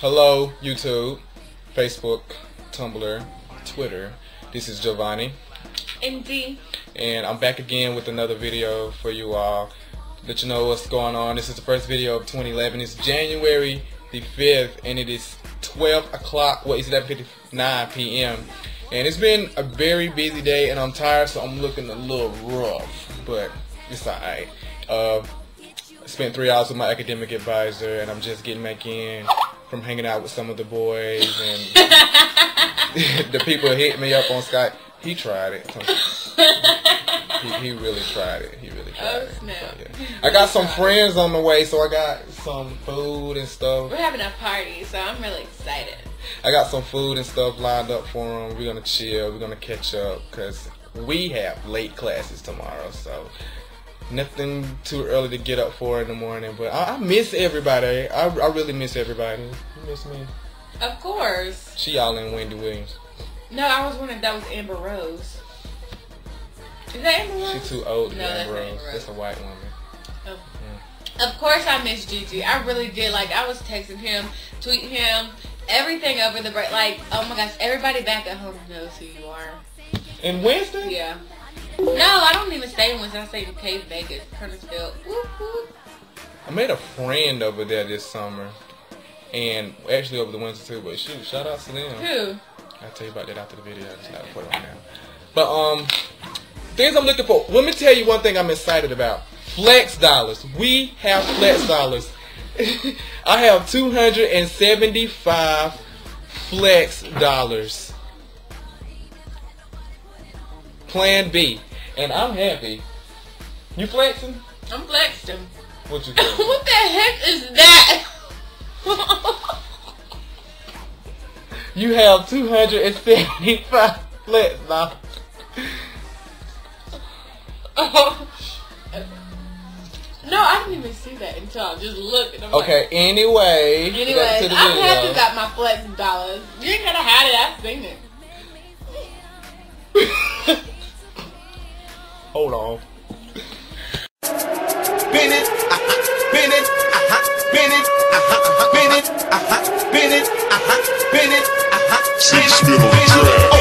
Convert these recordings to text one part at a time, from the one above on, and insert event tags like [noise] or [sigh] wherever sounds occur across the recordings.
Hello, YouTube, Facebook, Tumblr, Twitter. This is Giovanni. Indeed. And I'm back again with another video for you all. Let you know what's going on. This is the first video of 2011. It's January the 5th and it is 12 o'clock. Well, it's 11.59 p.m. And it's been a very busy day and I'm tired so I'm looking a little rough. But it's alright. Uh, spent three hours with my academic advisor and I'm just getting back in from hanging out with some of the boys and [laughs] the people hit me up on Skype. He tried it. he, he really tried it. He really tried Oh, it. snap. So, yeah. I got some friends on the way, so I got some food and stuff. We're having a party, so I'm really excited. I got some food and stuff lined up for them. We're gonna chill. We're gonna catch up because we have late classes tomorrow, so nothing too early to get up for in the morning. But I, I miss everybody. I, I really miss everybody. You miss me? Of course. She all in Wendy Williams. No, I was wondering if that was Amber Rose. Is that Amber Rose? She too old to No, be that's Amber Rose. Amber Rose. That's a white woman. Oh. Of course I miss Gigi. I really did. Like, I was texting him, tweeting him, everything over the break. Like, oh my gosh, everybody back at home knows who you are. And Wednesday? Yeah. No, I don't even stay in Winston. I stay in K-Vegas, Kernersville. I made a friend over there this summer. And actually over the winter too, but shoot, shout out to them. Who? I'll tell you about that after the video. I just gotta put it on now. But um things I'm looking for. Let me tell you one thing I'm excited about. Flex dollars. We have flex dollars. [laughs] I have 275 flex dollars. Plan B. And I'm happy. You flexing? I'm flexing. What you [laughs] what the heck is that? You have 275 flex dollars. [laughs] Oh. No, I didn't even see that until I just looked. And I'm like, Okay, anyway. back Anyway, to the I'm video. happy got my flex dollars. You ain't gonna hide it. I've seen it. [laughs] Hold on. Spin it, uh-huh, spin it, uh-huh, spin it, uh-huh, spin it, uh-huh, spin it, uh-huh, spin it, uh-huh, spin it, spin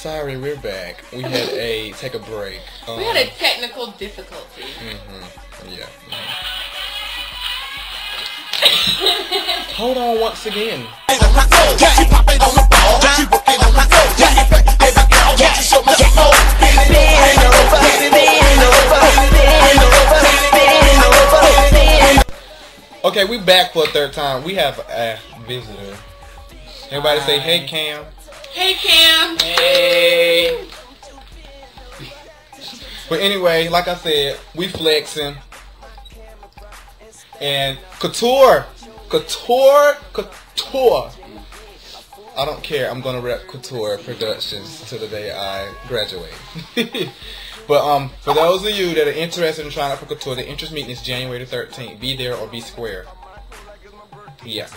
Sorry, we're back. We had a take a break. Um, We had a technical difficulty. Mm-hmm. yeah. mhm. Hold on once again. Okay, we back for a third time. We have a visitor. Everybody say, hey, Cam. Hey, Cam. Hey. But anyway, like I said, we flexing. And Couture, Couture, Couture. I don't care. I'm gonna rep Couture Productions to the day I graduate. [laughs] but um, for those of you that are interested in trying out for Couture, the interest meeting is January the 13th. Be there or be square. Yeah.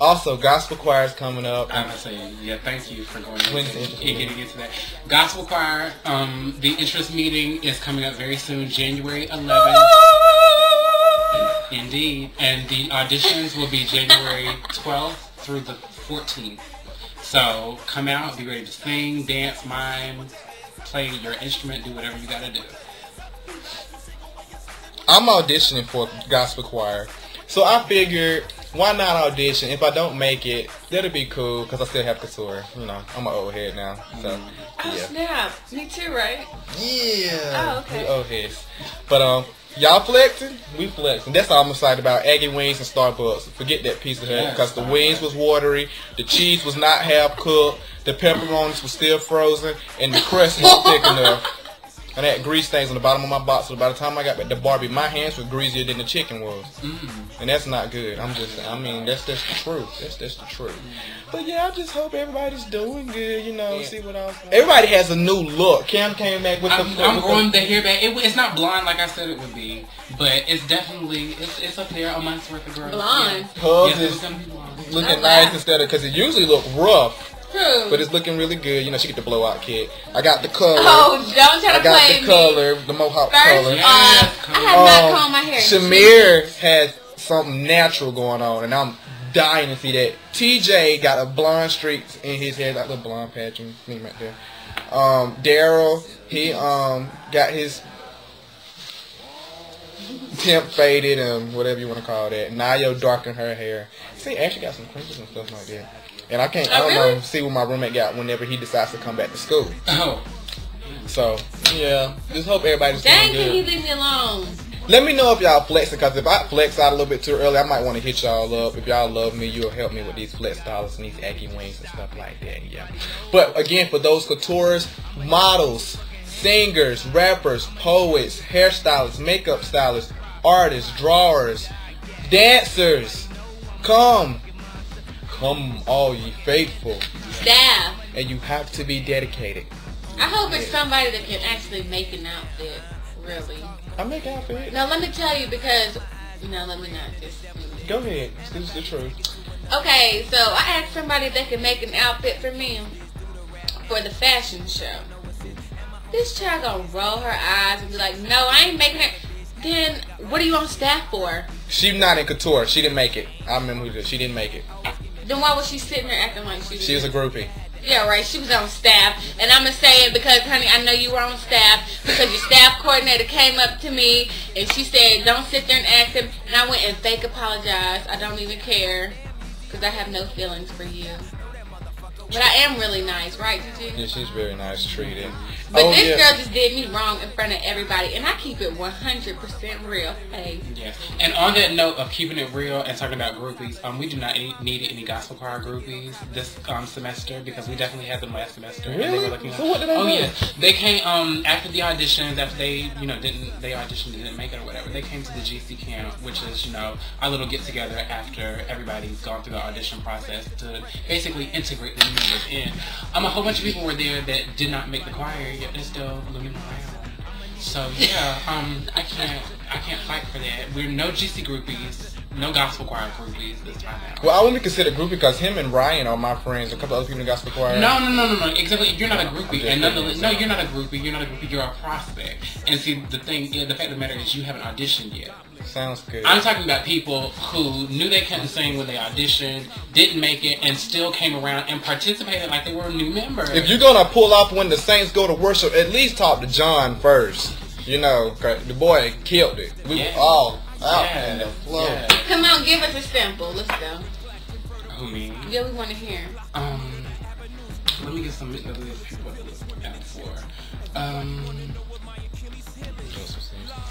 Also, Gospel Choir is coming up. I'm gonna say, yeah, thank you for going into getting meeting? to that. Gospel choir, um, the interest meeting is coming up very soon, January 11th. Indeed, and the auditions will be January 12th through the 14th. So come out, be ready to sing, dance, mime, play your instrument, do whatever you gotta do. I'm auditioning for gospel choir. So I figured, why not audition? If I don't make it, that'll be cool because I still have couture. You know, I'm an old head now. So, Oh, yeah. snap. Me too, right? Yeah. Oh, okay. We old heads. But, um, y'all flexing? We flexing. That's all I'm excited about. Aggie wings and Starbucks. Forget that piece of Yeah, because the Starbucks. wings was watery, the cheese was not half cooked, the pepperonis was still frozen, and the crust was thick [laughs] enough. And I had grease stains on the bottom of my box. So by the time I got back to Barbee, my hands were greasier than the chicken was. Mm. And that's not good. I'm just, I mean, that's just the truth. That's just the truth. But yeah, I just hope everybody's doing good. You know, see what else. Everybody has a new look. Cam came back with I'm, the. I'm with the- growing the hair back. It, it's not blonde like I said it would be, but it's definitely it's, it's up there a month's worth of growth. Blonde. Yeah. Yes, is it's gonna be blonde. looking nice instead of because it usually look rough. Who? but it's looking really good. You know, she get the blowout kit. I got the color. oh, don't try to I got play the me. color, the mohawk First color. off, Yes, I have not Um, combed my hair. Shamir has something natural going on, and I'm dying to see that. TJ got a blonde streaks in his hair, like the blonde patch and thing right there. Um, Daryl, he um got his temp faded and whatever you want to call that. Nayo darkened her hair. See, actually got some crinkles and stuff like that. And I can't, I Oh, don't know, see what my roommate got whenever he decides to come back to school. Oh, So, yeah, just hope everybody's Dang, doing can good. he leave me alone? Let me know if y'all flexing, because if I flex out a little bit too early, I might want to hit y'all up. If y'all love me, you'll help me with these flex dollars and these Aggie wings and stuff like that. Yeah. But again, for those coutures, models, singers, rappers, poets, hairstylists, makeup stylists, artists, drawers, dancers, come. Come, all ye faithful. Staff. And you have to be dedicated. I hope it's somebody that can actually make an outfit. Really. I make outfit. Now let me tell you because. No, let me not just. Go ahead. This is the truth. Okay, so I asked somebody that could make an outfit for me for the fashion show. This child gonna roll her eyes and be like, "No, I ain't making it." Then what are you on staff for? She's not in couture. She didn't make it. I remember who did. She didn't make it. Then why was she sitting there acting like she was? She was a groupie. Yeah, right. She was on staff, and I'm gonna say it because, honey, I know you were on staff because your staff coordinator came up to me and she said, "Don't sit there and ask him." And I went and fake apologized. I don't even care because I have no feelings for you. But I am really nice, right, Gigi? Yeah, she's very nice treated. But oh, this yeah. girl just did me wrong in front of everybody, and I keep it 100% real. Hey, yes. And on that note of keeping it real and talking about groupies, um, we do not need need any gospel choir groupies this um semester because we definitely had them last semester. And they Really? were looking So what did they Oh do? yeah, they came um after the auditions after they you know didn't they auditioned and didn't make it or whatever. They came to the GC camp, which is you know our little get together after everybody's gone through the audition process to basically integrate the new members in. Um, a whole bunch of people were there that did not make the choir yet they're still looming around. So yeah, um, I can't, I can't fight for that. We're no GC groupies, no gospel choir groupies this time out. Well, I wouldn't consider groupie because him and Ryan are my friends. A couple other people in the gospel choir. No, no, no, no, no. Exactly. You're not a groupie, and nonetheless, kidding. no, you're not a groupie. You're not a groupie. You're a prospect. And see, the thing, yeah, the fact of the matter is, you haven't auditioned yet. Sounds good. I'm talking about people who knew they couldn't sing when they auditioned, didn't make it, and still came around and participated like they were a new member. if you're gonna pull off when the saints go to worship, at least talk to John first. You know, the boy killed it. We Yeah. were all out yeah, in the flow. yeah. come on, give us a sample. Let's go. Who me? Yeah, we want to hear. Um, let me get some of the other people to look out for. Um,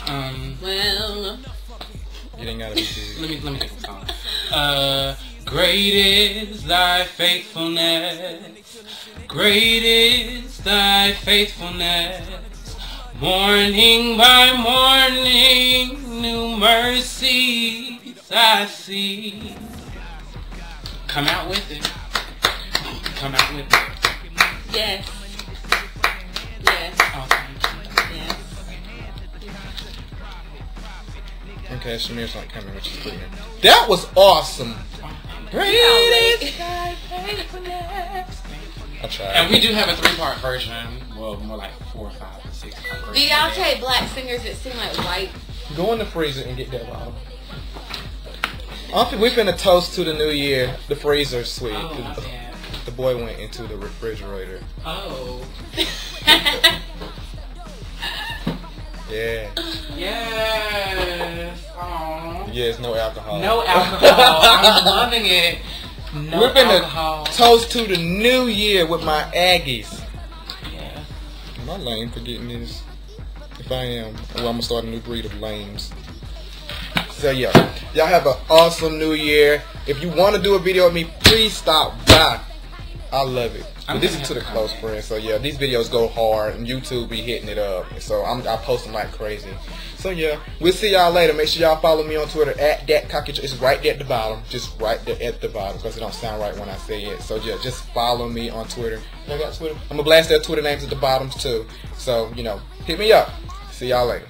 um, Well, You ain't gotta be serious. let me let me get a song. Uh, great is thy faithfulness. Great is thy faithfulness. Morning by morning, new mercies I see. Come out with it. Come out with it. yes. Yes, Okay, Shamir's not coming, which is pretty good. That was awesome. Great is. I tried. And we do have a three-part version. Well, more like four, five, or six. part Do y'all take black singers that sing like white? Go in the freezer and get that bottle. I'm fin- we finna toast to the new year. The freezer's sweet. Oh, the, the boy went into the refrigerator. Oh. [laughs] Yeah. Yes. Aww. Yes, no alcohol. No alcohol. I'm loving it. No We're finna alcohol. toast to the new year with my Aggies. Yeah. Am I lame for getting this? If I am, oh, well, I'm gonna start a new breed of lames. So yeah, y'all have an awesome new year. If you want to do a video with me, please stop by. I love it. But this is to the close friends. So yeah, these videos go hard and YouTube be hitting it up. So I'm, I post them like crazy. So yeah, we'll see y'all later. Make sure y'all follow me on Twitter at that cocky. It's right there at the bottom, just right there at the bottom because it don't sound right when I say it. So yeah, just follow me on Twitter. I got Twitter. I'm gonna blast their Twitter names at the bottoms too. So you know, hit me up. See y'all later.